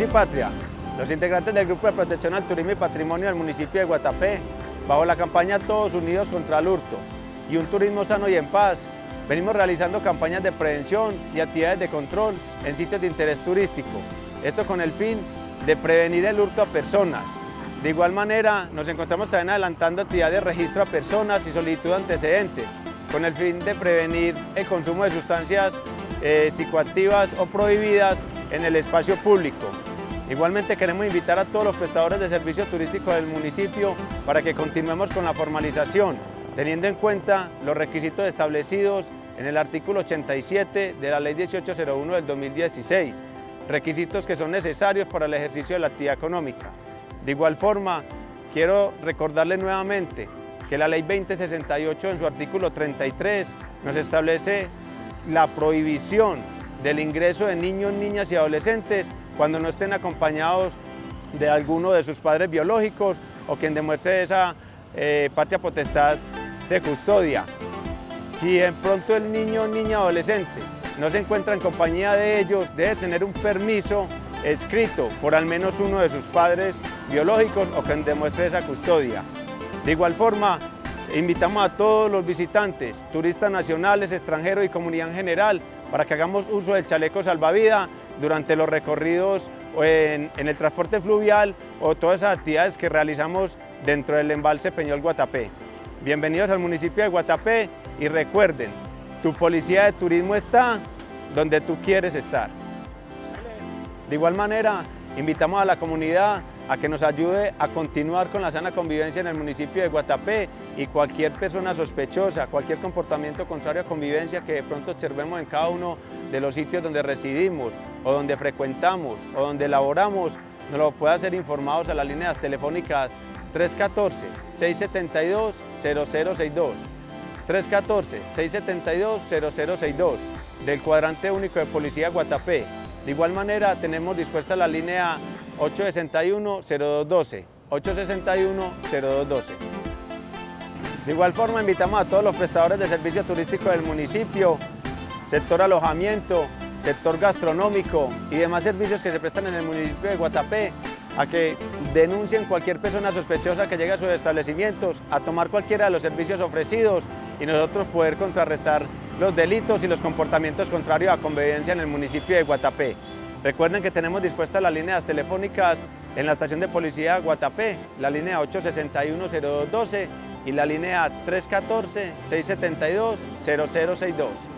y patria, los integrantes del Grupo de Protección al Turismo y Patrimonio del municipio de Guatapé, bajo la campaña Todos Unidos contra el Hurto y un turismo sano y en paz, venimos realizando campañas de prevención y actividades de control en sitios de interés turístico. Esto con el fin de prevenir el hurto a personas. De igual manera, nos encontramos también adelantando actividades de registro a personas y solicitud de antecedentes, con el fin de prevenir el consumo de sustancias eh, psicoactivas o prohibidas en el espacio público. Igualmente queremos invitar a todos los prestadores de servicios turísticos del municipio para que continuemos con la formalización, teniendo en cuenta los requisitos establecidos en el artículo 87 de la Ley 1801 del 2016, requisitos que son necesarios para el ejercicio de la actividad económica. De igual forma, quiero recordarle nuevamente que la Ley 2068 en su artículo 33 nos establece la prohibición del ingreso de niños, niñas y adolescentes cuando no estén acompañados de alguno de sus padres biológicos o quien demuestre esa eh, patria potestad de custodia. Si de pronto el niño niña adolescente no se encuentra en compañía de ellos, debe tener un permiso escrito por al menos uno de sus padres biológicos o quien demuestre esa custodia. De igual forma, invitamos a todos los visitantes, turistas nacionales, extranjeros y comunidad en general, para que hagamos uso del chaleco salvavidas durante los recorridos en, en, el transporte fluvial o todas esas actividades que realizamos dentro del embalse Peñol Guatapé. Bienvenidos al municipio de Guatapé y recuerden, tu policía de turismo está donde tú quieres estar. De igual manera, invitamos a la comunidad a que nos ayude a continuar con la sana convivencia en el municipio de Guatapé y cualquier persona sospechosa, cualquier comportamiento contrario a convivencia que de pronto observemos en cada uno de los sitios donde residimos o donde frecuentamos o donde laboramos, nos lo puede hacer informados a las líneas telefónicas 314-672-0062, 314-672-0062 del cuadrante único de policía Guatapé. De igual manera tenemos dispuesta la línea 861-0212, 861-0212. De igual forma invitamos a todos los prestadores de servicio turístico del municipio, sector alojamiento, sector gastronómico y demás servicios que se prestan en el municipio de Guatapé a que denuncien cualquier persona sospechosa que llegue a sus establecimientos, a tomar cualquiera de los servicios ofrecidos y nosotros poder contrarrestar los delitos y los comportamientos contrarios a convivencia en el municipio de Guatapé. Recuerden que tenemos dispuestas las líneas telefónicas en la estación de policía Guatapé, la línea 861-0212 y la línea 314-672-0062.